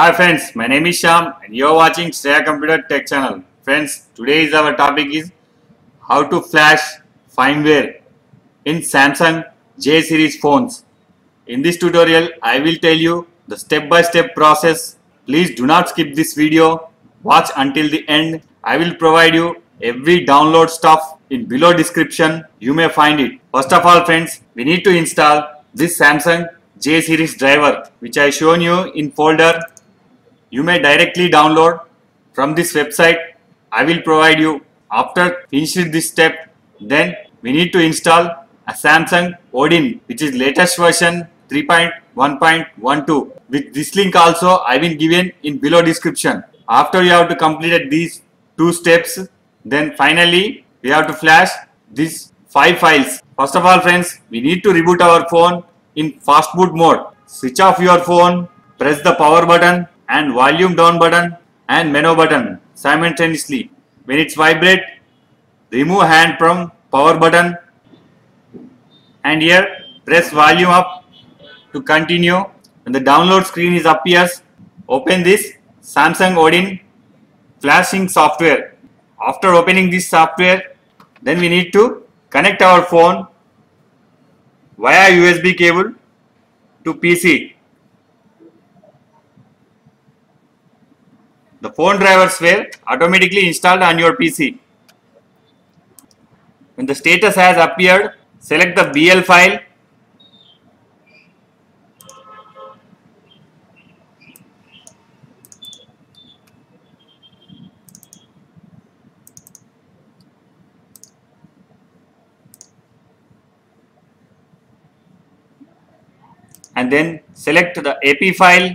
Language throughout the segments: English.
Hi friends, my name is Sham and you are watching Shreya Computer Tech Channel. Friends, today is our topic is how to flash firmware in Samsung J series phones. In this tutorial, I will tell you the step-by-step -step process. Please do not skip this video. Watch until the end. I will provide you every download stuff in below description. You may find it. First of all friends, we need to install this Samsung J series driver which I shown you in folder you may directly download from this website. I will provide you after finishing this step then we need to install a Samsung Odin which is latest version 3.1.12 with this link also I will given in below description. After you have to complete these two steps then finally we have to flash these five files. First of all friends we need to reboot our phone in fast boot mode. Switch off your phone, press the power button and volume down button and menu button simultaneously. When it's vibrate, remove hand from power button and here press volume up to continue. When the download screen is appears, open this Samsung Odin flashing software. After opening this software, then we need to connect our phone via USB cable to PC. The phone drivers were automatically installed on your PC. When the status has appeared, select the BL file and then select the AP file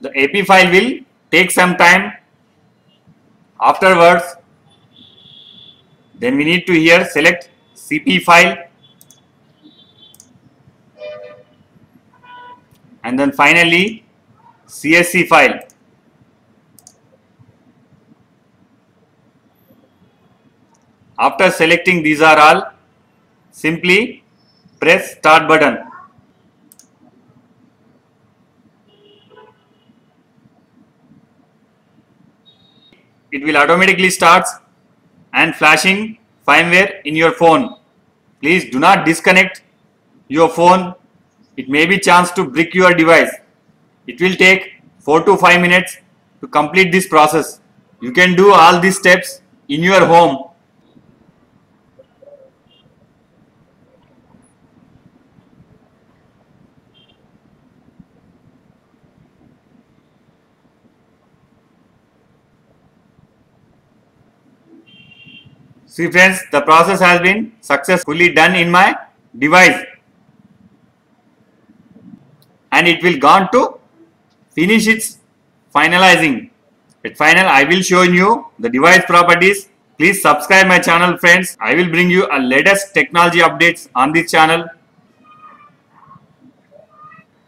the AP file will take some time. Afterwards then we need to here select CP file. And then finally CSC file. After selecting these are all. Simply press start button it will automatically starts and flashing firmware in your phone. Please do not disconnect your phone. It may be chance to brick your device. It will take 4 to 5 minutes to complete this process. You can do all these steps in your home See friends, the process has been successfully done in my device and it will gone to finish its finalizing. At final, I will show you the device properties. Please subscribe my channel friends. I will bring you a latest technology updates on this channel.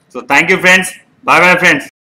So thank you friends. Bye bye friends.